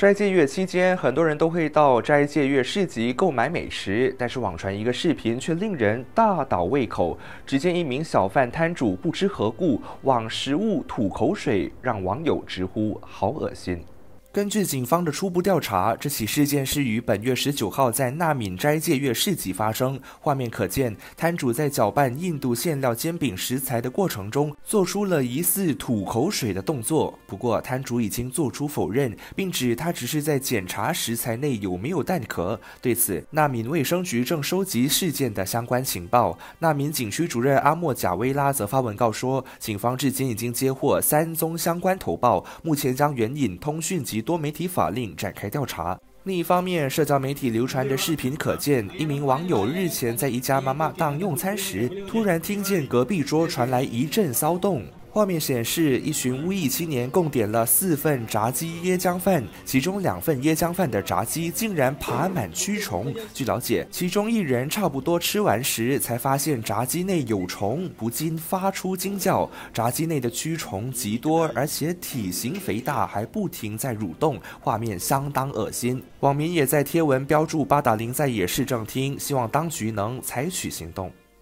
斋戒月期间，很多人都会到斋戒月市集购买美食，但是网传一个视频却令人大倒胃口。只见一名小贩摊主不知何故往食物吐口水，让网友直呼好恶心。根据警方的初步调查，这起事件是于本月十九号在纳敏斋戒月市集发生。画面可见，摊主在搅拌印度馅料煎饼食材的过程中，做出了疑似吐口水的动作。不过，摊主已经做出否认，并指他只是在检查食材内有没有蛋壳。对此，纳敏卫生局正收集事件的相关情报。纳敏景区主任阿莫贾威拉则发文告说，警方至今已经接获三宗相关投报，目前将援引通讯及多媒体法令展开调查。另一方面，社交媒体流传的视频可见，一名网友日前在一家妈妈档用餐时，突然听见隔壁桌传来一阵骚动。画面显示，一群乌裔青年共点了四份炸鸡椰浆饭，其中两份椰浆饭的炸鸡竟然爬满蛆虫。据了解，其中一人差不多吃完时才发现炸鸡内有虫，不禁发出惊叫。炸鸡内的蛆虫极多，而且体型肥大，还不停在蠕动，画面相当恶心。网民也在贴文标注八达岭在野市政厅，希望当局能采取行动。